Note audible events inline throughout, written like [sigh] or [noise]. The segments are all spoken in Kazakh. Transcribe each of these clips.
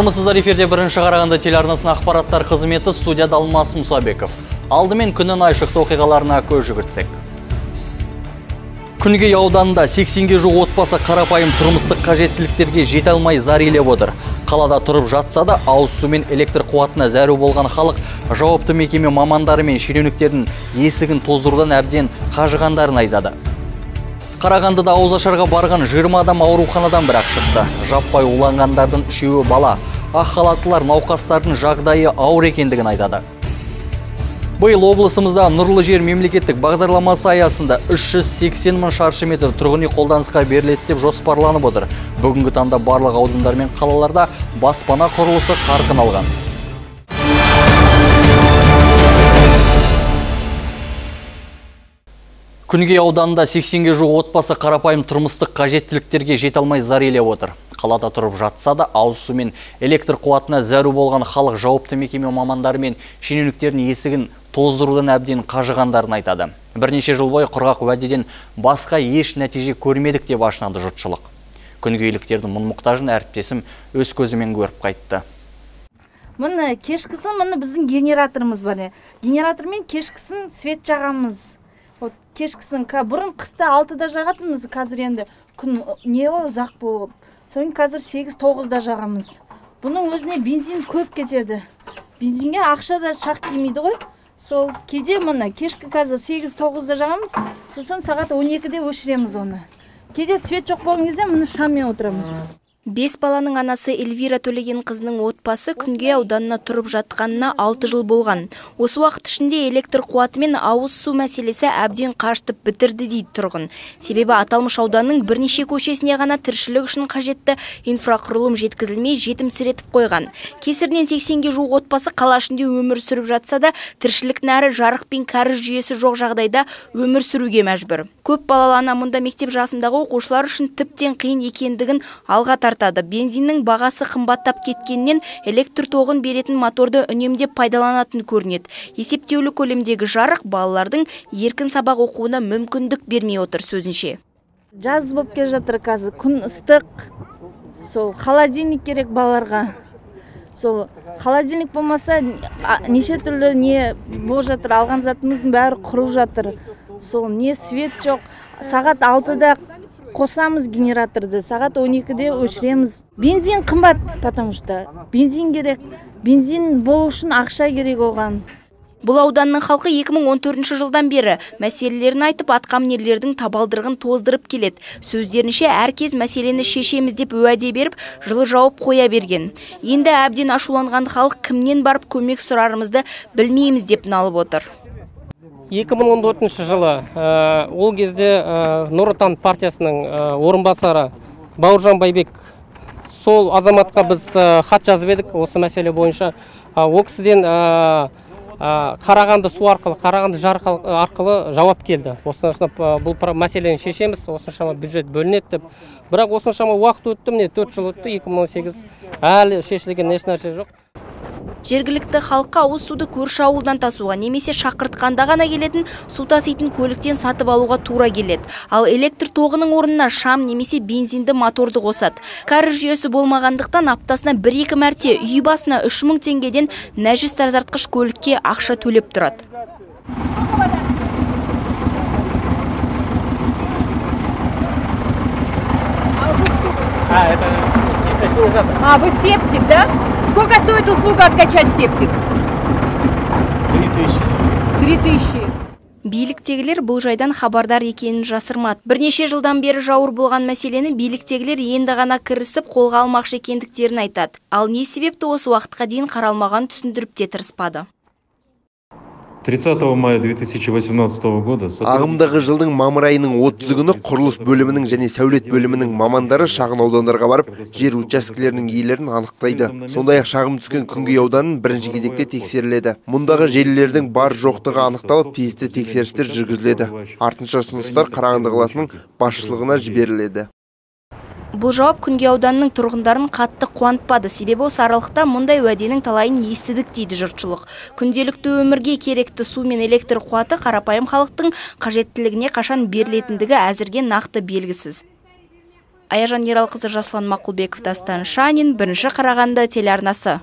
армысыздар эфирде бірінші қарағанды телеарнасының ақпараттар қызметі студияда алмас мұсабеков алдымен күннің айшықты оқиғаларына көз жүгіртсек күнгей ауданында 80-ге жуық отбасы қарапайым тұрмыстық қажеттіліктерге жете алмай зар илеп отыр қалада тұрып жатса да ауыз су мен электр қуатына зәру болған халық жауапты мекеме мамандары мен шенеуніктердің есігін тоздырудан әбден қажығандарын айтады Қарағандыда ауызашарға барған 20 адам ауруханадан бірақ шықты. Жаппай уланғандардың үшеуі бала. Ақ халаттылар науқастардың жағдайы ауыр екендігін айтады. Биыл облысымызда нұрлы жер мемлекеттік бағдарламасы аясында 380 мың шаршы метр тұрғын үй қолданысқа беріледі деп жоспарланып отыр. Бүгінгі таңда барлық аудандар мен қалаларда баспана құрылысы қарқын алған. Күнге ауданында 80-ге жуық отбасы қарапайым тұрмыстық қажеттіліктерге жете алмай зар отыр. Қалада тұрып жатса да ауыз мен электр қуатына зәру болған халық жауапты мекеме мамандары мен шенеуніктердің есігін тоздырудан әбден қажығандарын айтады. Бірнеше жыл бойы құрғақ уәдеден басқа еш нәтиже көрмедік деп ашынады жұртшылық. Күнгейліктердің мұң мұқтажын әріптесім өз көзімен көріп қайтты. Міне кешкісін міне біздің генераторымыз бар. Генератормен кешкісін свет жағамыз вот кешкісін бұрын қыста алтыда жағатынбыз қазір енді күн не ұзақ болып соң қазір сегіз тоғызда жағамыз. Бұның өзіне бензин көп кетеді. Бензинге ақша да шақ келмейді ғой. Сол кейде міне кешкі қазір сегіз тоғызда жағамыз. Сосын сағат он екіде өшіреміз оны. Кейде свет жоқ болған кезде міне шаммен отырамыз. Бес баланың анасы эльвира қызының отбасы күнге ауданына тұрып жатқанына алты жыл болған. Осы уақыт ішінде электр қуаты мен ауыз су мәселесі әбден қашытып бітірді дейді тұрғын. Себебі аталмыш ауданның бірнеше көшесіне ғана тіршілік үшін қажетті инфрақұрылым жеткізілмей жетімсіретіп қойған. Кесірінен сексенге жуық отбасы қала ішінде өмір сүріп жатса да тіршілік нәрі жарық пен кәріз жүйесі жоқ жағдайда өмір сүруге мәжбүр. Көп балалы ана мұнда мектеп жасындағы оқушылар үшін тіптен қиын екендігін алға тартады. Бензиннің бағасы қымбаттап кеткеннен электр тоғын беретін моторды үнемдеп пайдаланатын көрінеді. Есептеулі көлемдегі жарық балалардың еркін сабақ оқуына мүмкіндік бермей отыр сөзінше. Жаз болып келе жатыр қазір. Күн ыстық. Сол холодильник керек балаларға. Сол холодильник болмаса неше түрлі не болып жатыр. Алған затымыздың бәрі құрып жатыр. Сол не свет жоқ. Сағат алтыда қосамыз генераторды сағат 12-де өшіреміз. Бензин қымбат потому что бензин керек. Бензин болу үшін ақша керек оған. Бұл ауданның халқы 2014 жылдан бері мәселелерін айтып атқамінерлердің табалдырығын тоздырып келеді. Сөздерінше әркез мәселені шешеміз деп уәде беріп жылы жауып қоя берген. Енді әбден ашуланған халық кімнен барып көмек сұрарымызды білмейміз деп налып отыр. 2014 жылы ол кезде нұр отан партиясының орынбасары бауыржан байбек сол азаматқа біз хат жазып едік осы мәселе бойынша. Ол кісіден қарағанды су арқылы қарағанды жарық арқылы жауап келді. Осыншама бұл мәселені шешеміз осыншама бюджет бөлінеді деп. Бірақ осыншама уақыт өтті міне төрт жыл өтті 2018 әлі шешілген ешнәрсе жоқ. Жергілікті халыққа ауыз суды көрші ауылдан тасуға немесе шақыртқанда ғана келетін су таситын көліктен сатып алуға тура келеді. Ал электр тоғының орнына шам немесе бензинді моторды қосады. Кәріз жүйесі болмағандықтан аптасына бір екі мәрте үй басына үш мың теңгеден нәжіс тазартқыш көлікке ақша төлеп тұрады. А, вы септик, да? Сколько стоит услуга откачать септик? Три тысячи. Три тысячи. биліктегілер бұл жайдан хабардар екенін жасырмады бірнеше жылдан бері жауыр болған мәселені биліктегілер енді ғана кірісіп қолға алмақшы екендіктерін айтады ал не себепті осы уақытқа дейін қаралмаған түсіндіріп те тырыспады 30 мая 2018 года ағымдағы жылдың мамыр айының 30 күні құрылыс бөлімінің және сәулет бөлімінің мамандары шағын аудандарға барып жер учаскелерінің иелерін анықтайды. Сондай ақ шағым түскен күнгей ауданын бірінші кезекте тексеріледі. Мұндағы желілердің бар жоқтығы анықталып тиісті тексерістер жүргізіледі. Артынша ұсыныстар қарағанды қаласының басшылығына жіберіледі. Бұл жауап күнге ауданының тұрғындарын қатты қуантпады. Себебі осы аралықта мұндай уәденің талайын естідік дейді жұртшылық. Күнделікті өмірге керекті су мен электр қуаты қарапайым халықтың қажеттілігіне қашан берілетіндігі әзірге нақты белгісіз. Аяжан ералқызы жасұлан мақұлбеков дастан шанин бірінші қарағанды телеарнасы.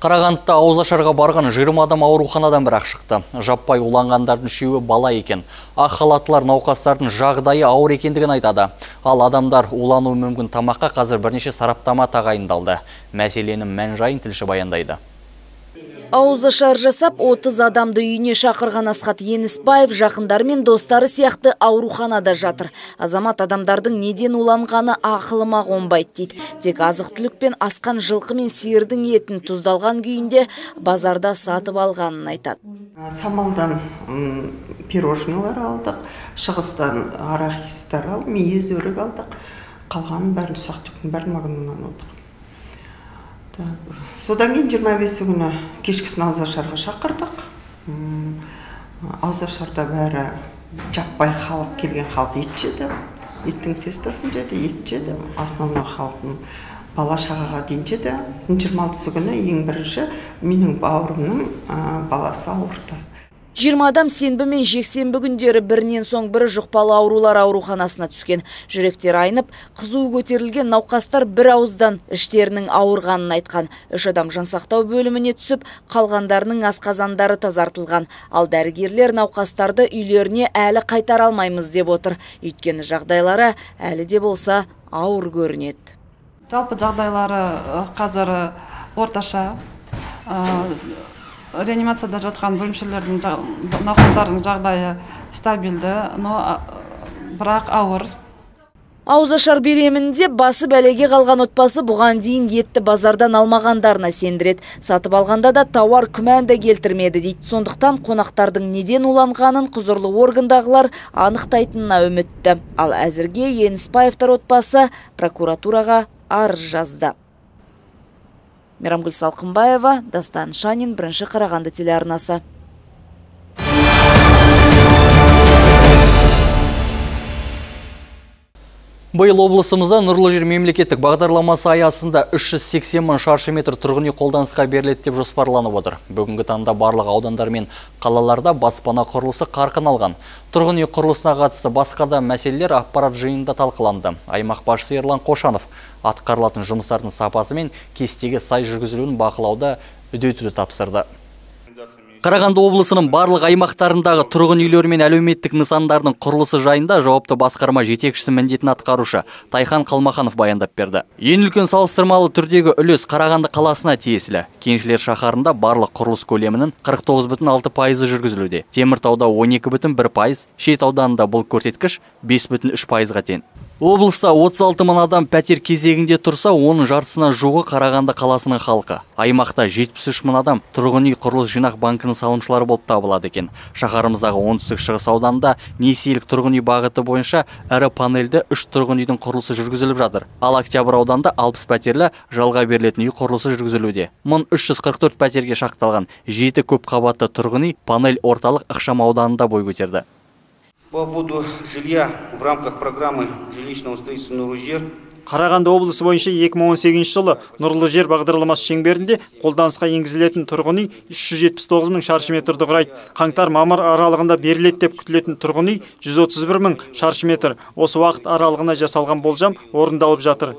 Қарағандыда ауызашарға барған 20 адам ауруханадан бірақ шықты. Жаппай уланғандардың үшеуі бала екен. Ақ халаттылар науқастардың жағдайы ауыр екендігін айтады. Ал адамдар улануы мүмкін тамаққа қазір бірнеше сараптама тағайындалды. Мәселенің мән жайын тілші баяндайды ауызашар жасап 30 адамды үйіне шақырған асхат енісбаев жақындары мен достары сияқты ауруханада жатыр. Азамат адамдардың неден уланғаны ақылыма қонбайды дейді. Тек азық түлікпен асқан жылқы мен сиырдың етін тұздалған күйінде базарда сатып алғанын айтады. Самалдан пирожныйлар алдық шығыстан арахистар алдық мейіз өрік алдық. Қалғанын бәрін ұсақ түктің бәрін магнумнан алдық. Содан кейін жиырма бесі күні кешкісін ауызашарға шақырдық. Ауызашарда бәрі жаппай халық келген халық ет жеді еттің тестасын жеді ет жеді основной халықтың бала шағаға дейін жеді. Жиырма алтысы күні ең бірінші менің бауырымның баласы ауырды. Жиырма адам сенбі мен жексенбі күндері бірінен соң бірі жұқпалы аурулар ауруханасына түскен. Жүректері айнып қызуы көтерілген науқастар бір ауыздан іштерінің ауырғанын айтқан. Үш адам жансақтау бөліміне түсіп қалғандарының асқазандары тазартылған. Ал дәрігерлер науқастарды үйлеріне әлі қайтара алмаймыз деп отыр. Өйткені жағдайлары әлі де болса ауыр көрінеді. Жалпы жағдайлары қазір орташа реанимацияда жатқан бөлімшелердің науқастардың жағдайы стабильді но бірақ ауыр. Ауызашар беремін деп басы бәлеге қалған отбасы бұған дейін етті базардан алмағандарына сендіреді. Сатып алғанда да тауар күмән келтірмеді дейді. Сондықтан қонақтардың неден уланғанын құзырлы органдағылар анықтайтынына үмітті. Ал әзірге еніспаевтар отбасы прокуратураға арыз жазды. Мейрамгүл салқынбаева дастан шанин бірінші қарағанды телеарнасы Биыл облысымызда нұрлы жер мемлекеттік бағдарламасы аясында 380 мың шаршы метр тұрғын үй қолданысқа беріледі деп жоспарланып отыр. Бүгінгі таңда барлық аудандар мен қалаларда баспана құрылысы қарқын алған. Тұрғын үй құрылысына қатысты басқа да мәселелер аппарат жиынында талқыланды. Аймақ басшысы Ерлан Қошанов атқарылатын жұмыстардың сапасы мен кестеге сай жүргізілуін бақылауда үдетуді тапсырды. Қарағанды облысының барлық аймақтарындағы тұрғын үйлер мен әлеуметтік нысандардың құрылысы жайында жауапты басқарма жетекшісі міндетін атқарушы Тайхан Қалмаханов баяндап берді. Ең үлкен салыстырмалы түрдегі үлес Қарағанды қаласына тиесілі. Кеншілер шаһарында барлық құрылыс көлемінің 49,6 пайызы жүргізілуде. Теміртауда 12,1 пайыз, Шет ауданында бұл көрсеткіш 5,3 пайызға тең. Облыста 36 мың адам пәтер кезегінде тұрса, оның жартысына жуығы Қарағанды қаласының халқы. Аймақта 73 мың адам тұрғын үй құрылыс жинақ банкінің салымшылары болып табылады екен. Шаһарымыздағы оңтүстік шығыс ауданында несиелік тұрғын үй бағыты бойынша ірі панельді үш тұрғын үйдің құрылысы жүргізіліп жатыр. Ал Октябрь ауданында 60 пәтерлі жалға берілетін үй құрылысы жүргізілуде. 1344 пәтерге шақталған 7 көп қабатты тұрғын үй панель орталық ықшам ауданында бой көтерді. По поводу жилья в рамках программы жилищного строительства «Нұрлы жер» Қарағанды облысы бойынша 2018 жылы нұрлы жер бағдарламасы шеңберінде қолданысқа енгізілетін тұрғын үй 379 мың шаршы метрді құрайды. Қаңтар мамыр аралығында беріледі деп күтілетін тұрғын үй 131 мың шаршы метр. Осы уақыт аралығына жасалған болжам орындалып жатыр.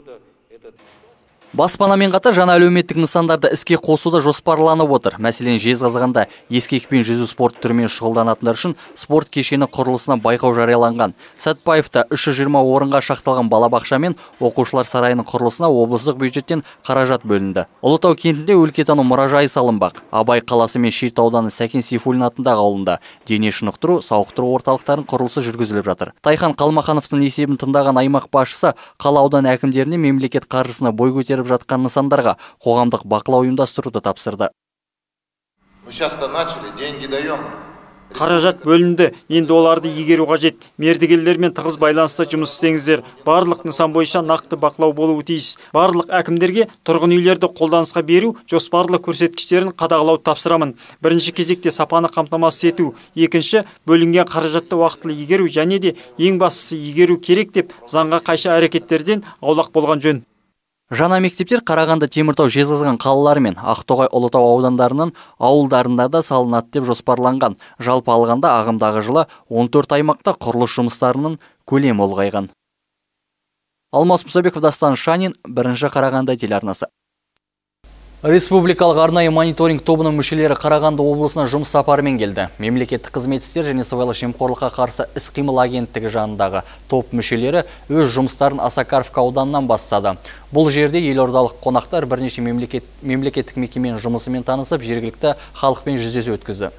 Баспанамен қатар жаңа әлеуметтік нысандарды іске қосуда жоспарланып отыр. Мәселен, Жезқазғанда ескекпен жүзу спорт түрімен шұғылданатындар үшін спорт кешені құрылысына байқау жарияланған. Сәтпаевта 320 орынға шақталған балабақша мен оқушылар сарайының құрылысына облыстық бюджеттен қаражат бөлінді. Ұлытау кентінде өлкетану мұражайы салынбақ. Абай қаласы мен Шет ауданы Сәкен Сейфуллин атындағы ауылында дене шынықтыру, сауықтыру орталықтарын құрылысы жүргізіліп жатыр. Тайхан Қалмахановтың есебін тыңдаған аймақ басшысы қала аудан әкімдеріне мемлекет қаржысына бой көтеріп жатқан нысандарға қоғамдық бақылау ұйымдастыруды тапсырды. Сейчас то начали деньги даем. Қаражат бөлінді. Енді оларды игеру қажет. Мердігерлермен тығыз байланыста жұмыс істеңіздер. Барлық нысан бойынша нақты бақылау болуы тиіс. Барлық әкімдерге тұрғын үйлерді қолданысқа беру жоспарлы көрсеткіштерін қадағалауды тапсырамын. Бірінші кезекте сапаны қамтамасыз ету. Екінші бөлінген қаражатты уақытылы игеру және де ең бастысы игеру керек деп заңға қайшы әрекеттерден аулақ болған жөн. Жаңа мектептер Қарағанды Теміртау Жезқазған қалалары мен Ақтоғай Ұлытау аудандарының ауылдарында да салынады деп жоспарланған. Жалпы алғанда ағымдағы жылы 14 аймақта құрылыс жұмыстарының көлемі ұлғайған. алмас мұсабеков дастан шанин бірінші қарағанды телеарнасы республикалық арнайы мониторинг тобының мүшелері қарағанды облысына жұмыс сапарымен келді. Мемлекеттік қызмет істер және сыбайлас жемқорлыққа қарсы іс-қимыл агенттігі жанындағы топ мүшелері өз жұмыстарын осакаровка ауданынан бастады. Бұл жерде елордалық қонақтар бірнеше мемлекет, мемлекеттік мекеменің жұмысымен танысып жергілікті халықпен жүздесу өткізді.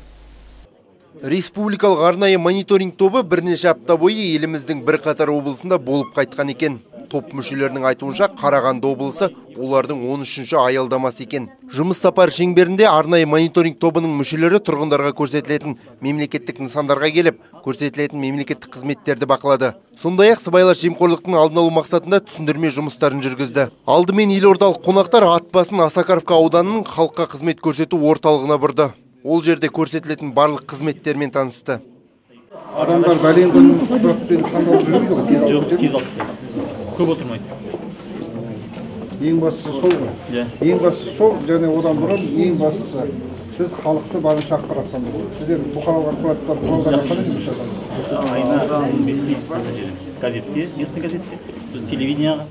Республикалық арнайы мониторинг тобы бірнеше апта бойы еліміздің бірқатар облысында болып қайтқан екен. Топ мүшелерінің айтуынша қарағанды облысы олардың 13-ші аялдамасы екен. Жұмыс сапар шеңберінде арнайы мониторинг тобының мүшелері тұрғындарға көрсетілетін мемлекеттік нысандарға келіп көрсетілетін мемлекеттік қызметтерді бақылады. Сондай ақ сыбайлас жемқорлықтың алдын алу мақсатында түсіндірме жұмыстарын жүргізді. Алдымен елордалық қонақтар ат басын осакаровка ауданының халыққа қызмет көрсету орталығына бұрды. Ол жерде көрсетілетін барлық қызметтермен танысты. Адамдар бәлен күн құжатпен сандалып жүрміз ғой тез жоқ тез алып көп отырмайды. Ең бастысы сол ғой. Иә. Ең бастысы сол және одан бұрын ең бастысы біз халықты барынша ақпараттандыру керек сіздер бұқаралық ақпараттар айына он бес газетке местный газетке. Біз телевидениеға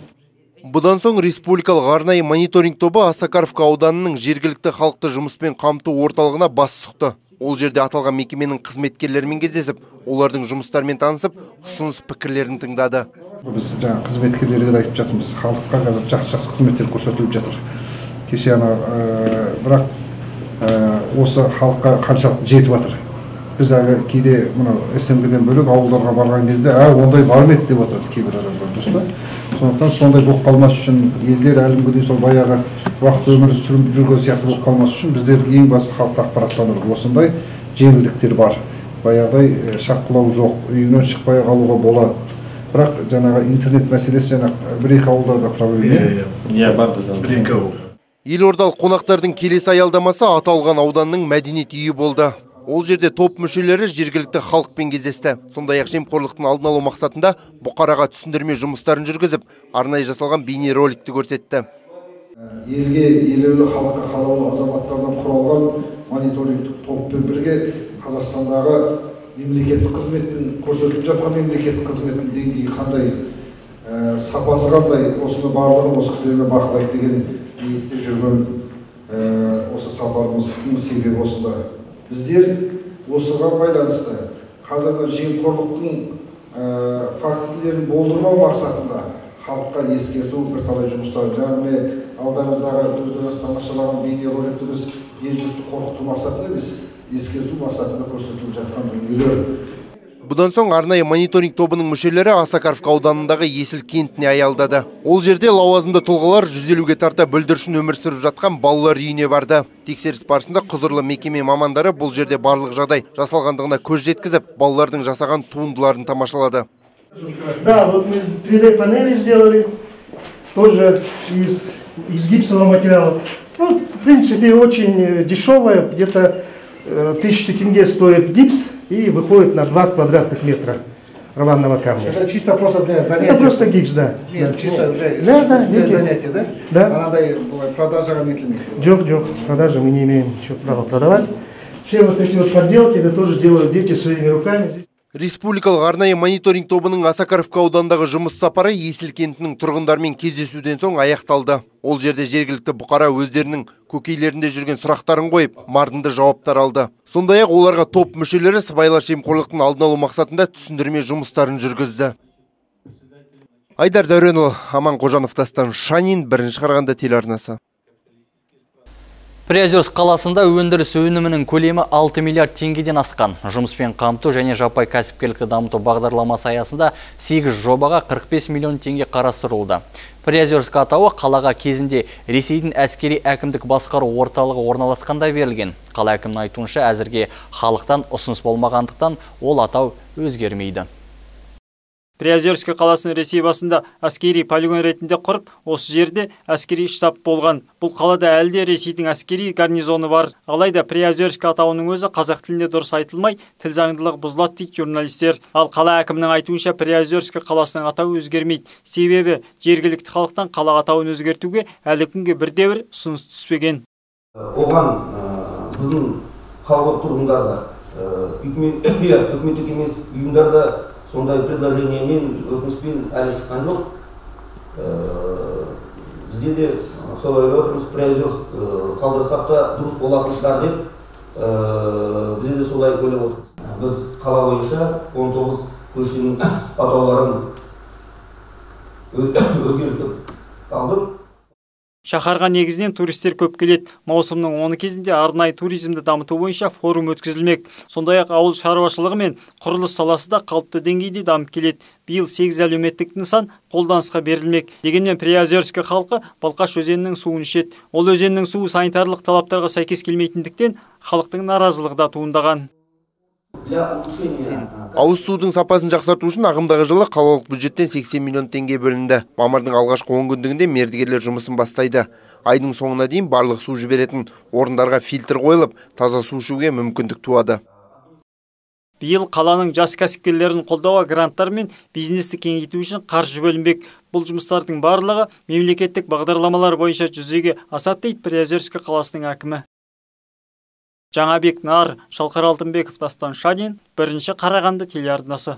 Бұдан соң республикалық арнайы мониторинг тобы Осакаровка ауданының жергілікті халықты жұмыспен қамту орталығына бас сұқты. Ол жерде аталған мекеменің қызметкерлерімен кездесіп, олардың жұмыстарымен танысып, ұсыныс пікірлерін тыңдады. Біз жаңа қызметкерлерге де айтып жатырмыз, халыққа қазір жақсы-жақсы қызметтер көрсетіліп жатыр. Кеше ана бірақ осы халыққа қаншалықты жетіп жатыр. Біз әлі кейде мына СМГден бөлек ауылдарға барған кезде, «А, ондай бар ма еді?» деп отырады кейбір адамдар, дұрыс па? сондықтан сондай болып қалмас үшін елдер әлі күнге сол баяғы уақыт өмір сүріп жүрген сияқты болып қалмас үшін біздер ең басты халықты ақпараттандыру осындай жеңілдіктер бар баяғыдай шапқылау жоқ үйінен шықпай қалуға болады бірақ жаңағы интернет мәселесі жаңа бір екі ауылдарда проблема иә бар бір екі ауыл. Елордалық қонақтардың келесі аялдамасы аталған ауданның мәдениет үйі болды. Ол жерде топ мүшелері жергілікті халықпен кездесті. Сондай ақ жемқорлықтың алдын алу мақсатында бұқараға түсіндірме жұмыстарын жүргізіп арнайы жасалған бейнероликті көрсетті. Елге елеулі халыққа қалаулы азаматтардан құралған мониторингтік топпен бірге қазақстандағы мемлекеттік қызметтің көрсетіліп жатқан мемлекеттік қызметтің деңгейі қандай ә, сапасы қандай осыны барлығын осы кісілермен бақылайды деген ниетте жүрген ә, осы сапарымыздың себебі осында. Біздер осыған байланысты қазіргі жемқорлықтың ә, фактілерін болдырмау мақсатында халыққа ескерту бірталай жұмыстар. Міне алдарыңыздағы өздеріңіз тамашалаған бейнероликті біз ел жұртты қорқыту мақсатында емес ескерту мақсатында көрсетіліп жатқан дүниелер Бұдан соң арнайы мониторинг тобының мүшелері Осакаровка ауданындағы Есіл кентіне аялдады. Ол жерде лауазымды тұлғалар 150-ге тарта бүлдіршін өмір сүріп жатқан балалар үйіне барды. Тексеріс барысында құзырлы мекеме мамандары бұл жерде барлық жағдай жасалғандығына көз жеткізіп, балалардың жасаған туындыларын тамашалады. Да, вот мы 3D панели сделали, тоже из, из гипсового материала. Ну, в принципе, очень дешевая, где-то э, тысячу тенге стоит гипс, и выходит на 2 квадратных метра рваного камня. Это чисто просто для занятий? Это просто гипс, да. Нет, да. чисто для, да, да, для некий... занятий, да? Да. Анадай продажа нетленных? Жоқ, жоқ, продажи мы не имеем ничего права продавать. Все вот эти вот подделки, это тоже делают дети своими руками. Республикалық арнайы мониторинг тобының Осакаровка аудандағы жұмыс сапары Есіл кентінің тұрғындармен кездесуден соң аяқталды. Ол жерде жергілікті бұқара өздерінің көкейлерінде жүрген сұрақтарын қойып, мардынды жауаптар алды. Сондай ақ оларға топ мүшелері сыбайлас жемқорлықтың алдын алу мақсатында түсіндірме жұмыстарын жүргізді. Айдар Дәуренұлы, Аман Қожанов Шанин, бірінші қарағанды телеарнасы. Приозерск қаласында өндіріс өнімінің көлемі 6 миллиард теңгеден асқан. Жұмыспен қамту және жаппай кәсіпкерлікті дамыту бағдарламасы аясында 8 жобаға 45 миллион теңге қарастырылды. Приозерск атауы қалаға кезінде Ресейдің әскери әкімдік басқару орталығы орналасқанда берілген. Қала әкімінің айтуынша әзірге халықтан ұсыныс болмағандықтан ол атау өзгермейді. Приозерск қаласын Ресей басында әскери полигон ретінде құрып, осы жерде әскери штаб болған. Бұл қалада әлде Ресейдің әскери гарнизоны бар. Алайда Приозерск атауының өзі қазақ тілінде дұрыс айтылмай, тіл заңдылығы бұзылады дейді журналистер. Ал қала әкімінің айтуынша Приозерск қаласының атауы өзгермейді. Себебі жергілікті халықтан қала атауын өзгертуге әлі күнге бірде-бір ұсыныс түспеген. Оған біздің халық тұрғындар да [coughs] үкіметтік емес ұйымдар да сондай предложениемен өтініспен әлі шыққан жоқ. Бізде де сол ойлап отырмыз приозерск қалдырсақ та дұрыс болатын шығар деп бізде де солай ойлап отырмыз. Біз қала бойынша он тоғыз көшенің атауларын [coughs] өзгертіп алдық. Шаһарға негізінен туристер көп келеді. Маусымның оны кезінде арнайы туризмді дамыту бойынша форум өткізілмек. Сондай ақ ауыл шаруашылығы мен құрылыс саласы да қалыпты деңгейде дамып келеді. Биыл сегіз әлеуметтік нысан қолданысқа берілмек. Дегенмен приозерский халқы балқаш өзенінің суын ішеді. Ол өзеннің суы санитарлық талаптарға сәйкес келмейтіндіктен халықтың наразылығы да туындаған. Ауыз судың сапасын жақсарту үшін ағымдағы жылы қалалық бюджеттен 80 миллион теңге бөлінді. Мамырдың алғашқы онкүндігінде мердігерлер жұмысын бастайды. Айдың соңына дейін барлық су жіберетін орындарға фильтр қойылып таза су ішуге мүмкіндік туады. Биыл қаланың жас кәсіпкерлерін қолдауға гранттар мен бизнесті кеңейту үшін қаржы бөлінбек. Бұл жұмыстардың барлығы мемлекеттік бағдарламалар бойынша жүзеге асады дейді приозерский қаласының әкімі. Жаңабек нар шалқар алтынбеков дастан шанин бірінші қарағанды телеарнасы.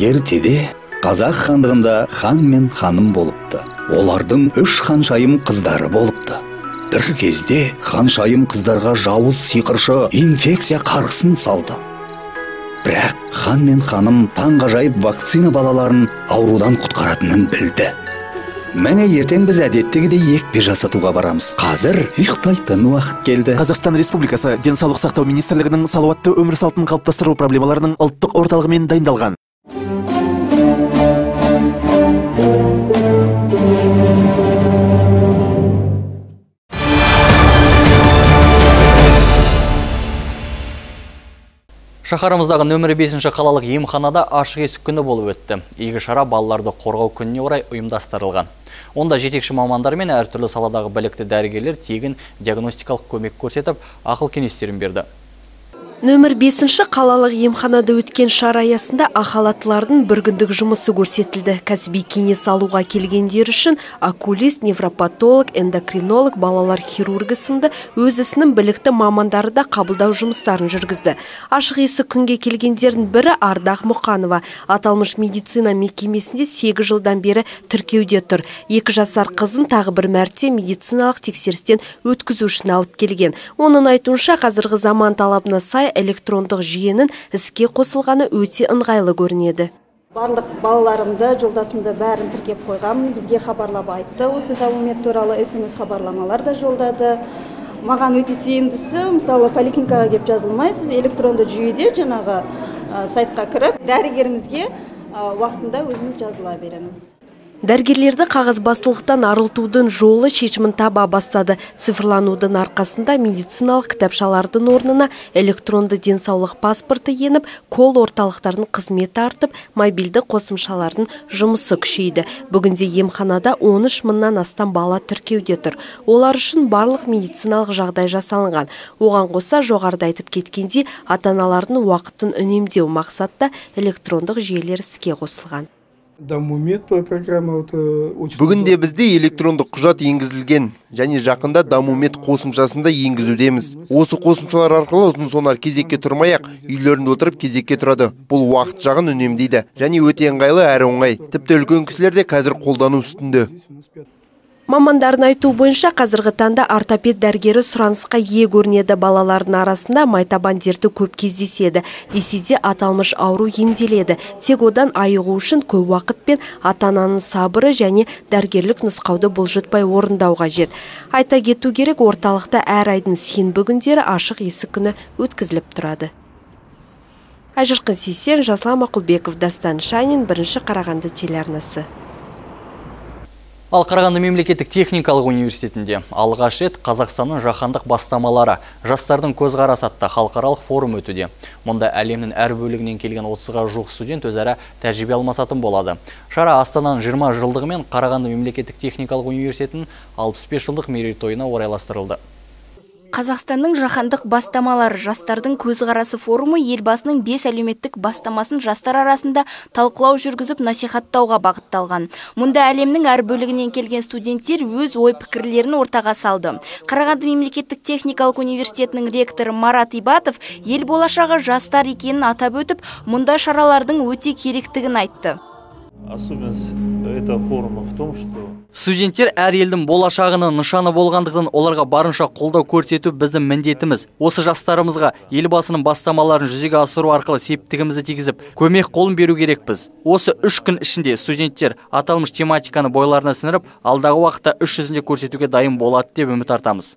Ертеде қазақ хандығында хан мен ханым болыпты. Олардың үш ханшайым қыздары болыпты. Бір кезде ханшайым қыздарға жауыз сиқыршы инфекция қарғысын салды. Бірақ хан мен ханым таңғажайып вакцина балаларын аурудан құтқаратынын білді. Міне ертең біз әдеттегідей екпе жасатуға барамыз қазір ұйықтайтын уақыт келді қазақстан республикасы денсаулық сақтау министрлігінің салауатты өмір салтын қалыптастыру проблемаларының ұлттық орталығымен дайындалған Шаһарымыздағы нөмірі 5 қалалық емханада ашық есік күні болып өтті. Игі шара балаларды қорғау күніне орай ұйымдастырылған. Онда жетекші мамандар мен әртүрлі саладағы білікті дәрігерлер тегін диагностикалық көмек көрсетіп, ақыл кеңестерін берді. Нөмір 5 қалалық емханада өткен шара аясында ақалатылардың бір күндік жұмысы көрсетілді. Кәсіби кеңес алуға келгендер үшін окулист, невропатолог, эндокринолог, балалар хирургі сынды өз білікті мамандары да қабылдау жұмыстарын жүргізді. Ашық есік күнге келгендердің бірі Ардақ Мұқанова. Аталмыш медицина мекемесінде 8 жылдан бері тіркеуде тұр. Екі жасар қызын тағы бір мәрте медициналық тексерістен өткізу үшін алып келген. Оның айтуынша қазіргі заман талабына сай электрондық жүйенің іске қосылғаны өте ыңғайлы көрінеді. Барлық балаларымды жолдасымды бәрін тіркеп қойғанмын. Бізге хабарлап айтты. Осы документ туралы смс хабарламалар да жолдады. Маған өте тиімдісі. Мысалы поликлиникаға келіп жазылмайсыз электронды жүйеде жаңағы сайтқа кіріп дәрігерімізге уақытында өзіміз жазыла береміз. Дәргерлерді қағазбастылықтан арылтудың жолы шешімін таба бастады. Цифрланудың арқасында медициналық кітапшалардың орнына электронды денсаулық паспорты еніп, кол орталықтардың қызметі артып, мобильді қосымшалардың жұмысы күшейді. Бүгінде емханада 13 мыңнан астам бала тіркеуде тұр. Олар үшін барлық медициналық жағдай жасалынған. Оған қоса жоғарыда айтып кеткенде ата-аналардың уақытын үнемдеу мақсатта электрондық жүйелер іске қосылған бүгінде бізде электрондық құжат енгізілген және жақында дамумет қосымшасында енгізудеміз. Осы қосымшалар арқылы ұзын сонар кезекке тұрмай ақ үйлерінде отырып кезекке тұрады. Бұл уақыт жағын үнемдейді және өте ыңғайлы әрі оңай. Тіпті үлкен кісілер де қазір қолдану үстінде. Мамандардың айту бойынша қазіргі таңда ортопед дәргері сұранысқа ие көрінеді. Балалардың арасында майтабан дерті көп кездеседі. Десе де аталмыш ауру емделеді. Тек одан айығу үшін көп уақыт пен ата ананың сабыры және дәргерлік нұсқауды бұлжытпай орындау қажет. Айта кету керек орталықта әр айдың сенбі күндері ашық есік күні өткізіліп тұрады. Айжырқын сейсен жасұлан мақұлбеков дастан шанин бірінші қарағанды телеарнасы. Ал Қарағанды мемлекеттік техникалық университетінде алғаш рет Қазақстанның жаһандық бастамалары жастардың көзқарасы атты халықаралық форум өтуде. Мұнда әлемнің әр бөлігінен келген 30-ға жуық студент өзара тәжірибе алмасатын болады. Шара Астананың 20 жылдығы мен Қарағанды мемлекеттік техникалық университетінің 65 жылдық мерейтойына орайластырылды Қазақстанның жаһандық бастамалары жастардың көзқарасы форумы елбасының бес әлеуметтік бастамасын жастар арасында талқылау жүргізіп насихаттауға бағытталған. Мұнда әлемнің әр бөлігінен келген студенттер өз ой пікірлерін ортаға салды. Қарағанды мемлекеттік техникалық университетінің ректоры Марат Ибатов ел болашағы жастар екенін атап өтіп, мұндай шаралардың өте керектігін айтты. Особенность этого форума в том, что студенттер әр елдің болашағының нышаны болғандықтан оларға барынша қолдау көрсету біздің міндетіміз. Осы жастарымызға елбасының бастамаларын жүзеге асыру арқылы септігімізді тигізіп көмек қолын беру керекпіз. Осы үш күн ішінде студенттер аталмыш тематиканы бойларына сіңіріп алдағы уақытта іс жүзінде көрсетуге дайын болады деп үміт артамыз.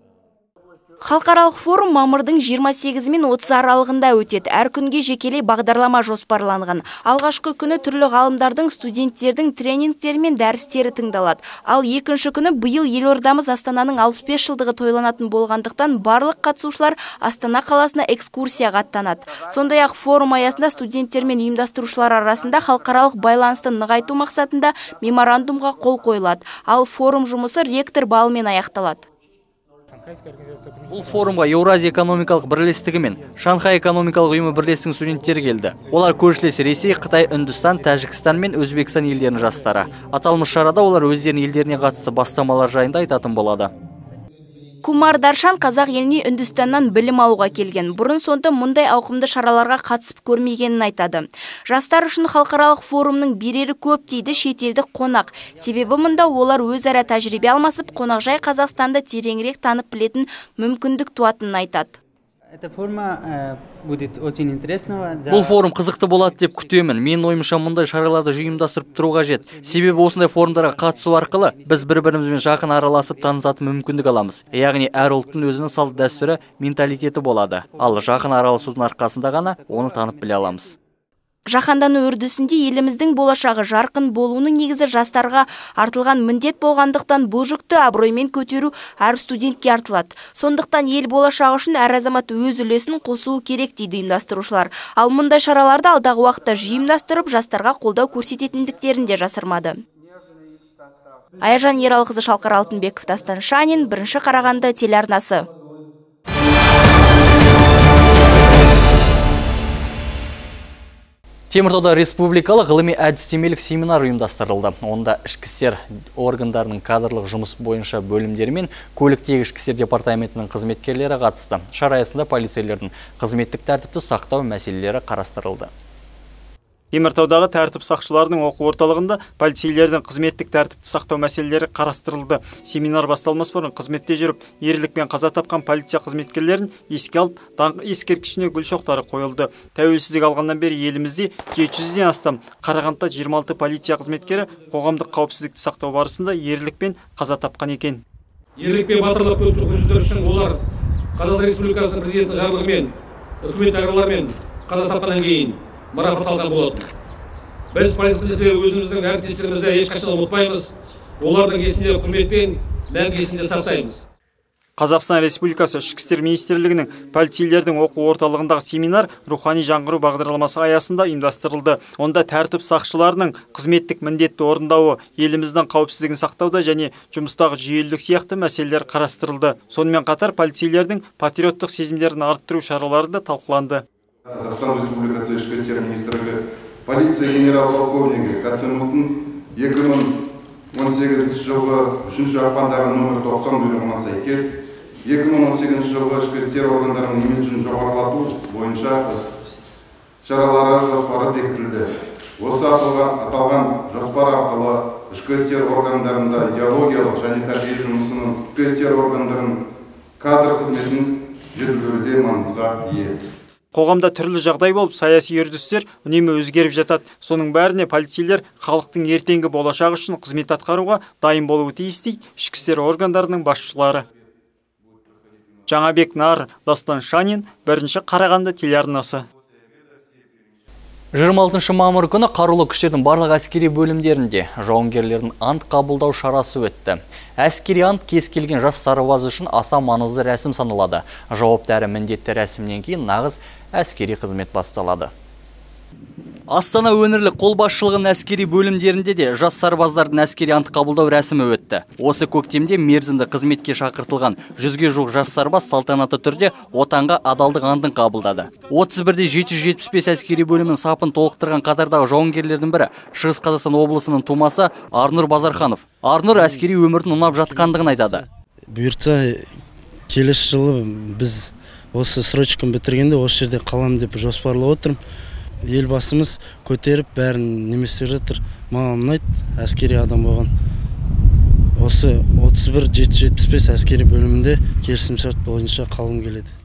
Халықаралық форум мамырдың 28 мен 30 аралығында өтеді. Әр күнге жекелей бағдарлама жоспарланған. Алғашқы күні түрлі ғалымдардың, студенттердің тренингтері мен дәрістері тыңдалады. Ал екінші күні биыл елордамыз Астананың 65 жылдығы тойланатын болғандықтан барлық қатысушылар Астана қаласына экскурсияға аттанады. Сондай-ақ форум аясында студенттер мен ұйымдастырушылар арасында халықаралық байланысты нығайту мақсатында меморандумға қол қойылады. Ал форум жұмысы ректор балымен аяқталады. Бұл форумға Еуразия экономикалық бірлестігі мен Шанхай экономикалық ұйымы бірлестігінің студенттері келді. Олар көршілес Ресей, Қытай, Үндістан, Тәжікстан мен Өзбекстан елдерінің жастары. Аталмыш шарада олар өздерінің елдеріне қатысты бастамалар жайында айтатын болады. Кумар Даршан қазақ еліне Үндістаннан білім алуға келген. Бұрын сонды мұндай ауқымды шараларға қатысып көрмегенін айтады. Жастар үшін халықаралық форумның берері көп дейді шетелдік қонақ. Себебі мұнда олар өзара тәжірибе алмасып, қонақжай Қазақстанды тереңірек танып білетін мүмкіндік туатынын айтады. Эта форма э, будет очень интересного. Бұл форум қызықты болады деп күтемін. Мен ойымша мұндай шараларды жиымдастырып тұру қажет. Себебі осындай форумдарға қатысу арқылы біз бір-бірімізбен жақын араласып танысатын мүмкіндік аламыз. Яғни әр ұлттың өзінің салт дәстүрі, менталитеті болады. Ал жақын араласудың арқасында ғана оны танып біле аламыз. Жаһандану үрдісінде еліміздің болашағы жарқын болуының негізі жастарға артылған міндет болғандықтан бұл жүкті абыроймен көтеру әр студентке артылады. Сондықтан ел болашағы үшін әр азамат өз үлесін қосуы керек дейді ұйымдастырушылар. Ал мұндай шараларды алдағы уақытта жиымдастырып, жастарға қолдау көрсететіндіктерін де жасырмады. Аяжан Ералқызы Шалқар Алтынбеков Дастан Шанин, бірінші Қарағанды телеарнасы. Теміртауда республикалық ғылыми әдістемелік семинар ұйымдастырылды. Онда ішкі істер органдарының кадрлық жұмыс бойынша бөлімдері мен көліктегі ішкі істер департаментінің қызметкерлері қатысты. Шара аясында полицейлердің қызметтік тәртіпті сақтау мәселелері қарастырылды теміртаудағы тәртіп сақшыларының оқу орталығында полицейлердің қызметтік тәртіпті сақтау мәселелері қарастырылды. Семинар басталмас бұрын қызметте жүріп ерлікпен қаза тапқан полиция қызметкерлерін еске алып даңқ ескерткішіне гүл шоқтары қойылды. Тәуелсіздік алғаннан бері елімізде жеті жүзден астам қарағандыда 26 полиция қызметкері қоғамдық қауіпсіздікті сақтау барысында ерлікпен қаза тапқан екен. Ерлік пен батырлық көрсеткендері үшін олар қазақстан республикасының президентінің жарлығымен үкімет ағаларымен қаза тапқаннан кейін марапатталған болатын біз полицейлер өзіміздің әріптестерімізді ешқашан ұмытпаймыз олардың есінде құрметпен мәңгі есінде сақтаймыз Қазақстан Республикасы ішкі істер министрлігінің полицейлердің оқу орталығындағы семинар рухани жаңғыру бағдарламасы аясында ұйымдастырылды. Онда тәртіп сақшыларының қызметтік міндетті орындауы, еліміздің қауіпсіздігін сақтауда және жұмыстағы жүйелілік сияқты мәселелер қарастырылды. Сонымен қатар полицейлердің патриоттық сезімдерін арттыру шаралары да талқыланды. Қазақстан Республикасы ішкі істер министрлігі полиция генерал полковнигі Қасымовтың 2018 жылғы 3 ақпандағы номер 90 бұйрығына сәйкес 2018 жылғы ішкі істер органдарының имиджін жоғарылату бойынша іс шаралары жоспары бекітілді. Осы аталған жоспар арқылы ішкі істер органдарында идеологиялық және тәрбие жұмысының ішкі істер органдарының кадр қызметін жетілдіруде маңызға ие қоғамда түрлі жағдай болып саяси үрдістер үнемі өзгеріп жатады соның бәріне полицейлер халықтың ертеңгі болашағы үшін қызмет атқаруға дайын болуы тиіс дейді ішкі істер органдарының басшылары жаңабек нар дастан шанин бірінші қарағанды телеарнасы 26 мамыр күні қарулы күштердің барлық әскери бөлімдерінде жауынгерлердің ант қабылдау шарасы өтті. Әскери ант кез келген жас сарбаз үшін аса маңызды рәсім саналады. Жауапты әрі міндетті рәсімнен кейін нағыз әскери қызмет басталады Астана өңірлік қолбасшылығының әскери бөлімдерінде де жас сарбаздардың әскери ант қабылдау рәсімі өтті. Осы көктемде мерзімді қызметке шақыртылған жүзге жуық жас сарбаз салтанатты түрде отанға адалдық антын қабылдады. 31-де 775 әскери бөлімінің сапын толықтырған қатардағы жауынгерлердің бірі Шығыс Қазақстан облысының тумасы Арнұр Базарханов. Арнұр әскери өмірдің ұнап жатқандығын айтады. Бұйыртса келесі жылы біз осы срочканы бітіргенде осы жерде қаламын деп жоспарлап отырмын. Елбасымыз көтеріп бәрін немесе жатыр. Маған ұнайды әскери адам болған. Осы 31 775 әскери бөлімінде келісімшарт бойынша қалғым келеді.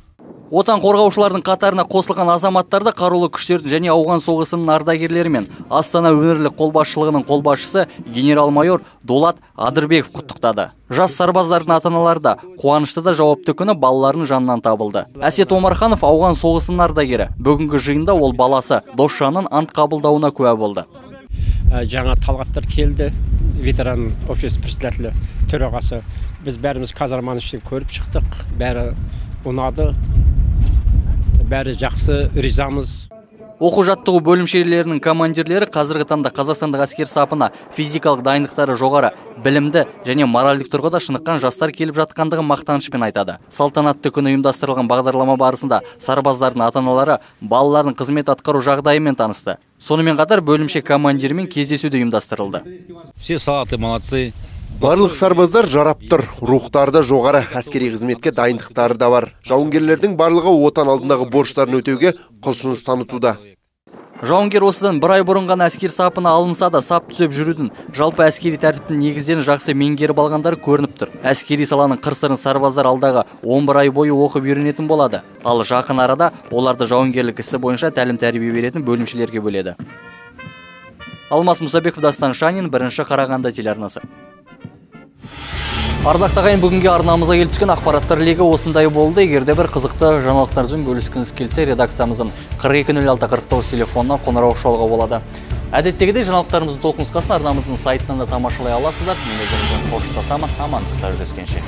Отан қорғаушылардың қатарына қосылған азаматтарды қарулы күштердің және ауған соғысының ардагерлері мен Астана өңірлік қолбасшылығының қолбасшысы генерал-майор Дулат Адырбеков құттықтады. Жас сарбаздардың ата-аналары да қуанышты да жауапты күні балаларының жанынан табылды. Әсет Омарханов ауған соғысының ардагері. Бүгінгі жиында ол баласы Досжанның ант қабылдауына куә болды. жаңа талғаттар келді ветеран общество председателі төрағасы біз бәріміз казарманың ішін көріп шықтық бәрі ұнады бәрі жақсы ризамыз Оқу жаттығу бөлімшелерінің командирлері қазіргі таңда Қазақстандық әскер сапына физикалық дайындықтары жоғары, білімді және моральдық тұрғыда шыныққан жастар келіп жатқандығын мақтанышпен айтады. Салтанатты күні ұйымдастырылған бағдарлама барысында сарбаздардың ата-аналары балалардың қызмет атқару жағдайымен танысты. Сонымен қатар бөлімше командирімен кездесу де ұйымдастырылды. Все салаты молодцы. Барлық сарбаздар жарап тұр, рухтары да жоғары, әскери қызметке дайындықтары да бар. Жауынгерлердің барлығы отан алдындағы борыштарын өтеуге құлшыныс танытуда. Жауынгер осыдан бір ай бұрын ғана әскер сапына алынса да сап түзеп жүрудің жалпы әскери тәртіптің негіздерін жақсы меңгеріп алғандары көрініп тұр. Әскери саланың қыр-сырын сарбаздар алдағы 11 ай бойы оқып үйренетін болады. Ал жақын арада оларды жауынгерлік ісі бойынша тәлім тәрбие беретін бөлімшелерге бөледі. Алмас Мұсабеков Дастан Шанин, бірінші Қарағанды телеарнасы. Ардақты ағайын бүгінге арнамызға келіп түскен ақпараттар легі осындай болды. Егерде бір қызықты жаңалықтарыңызбен бөліскіңіз келсе, редакциямыздың 420649 телефонына қоңырау шалуға болады. Әдеттегідей жаңалықтарымыздың толық нұсқасын арнамыздың сайтынан да тамашалай аласыздар. Мен өзіңізбен қоштасамын. Амандықта жүздескенше.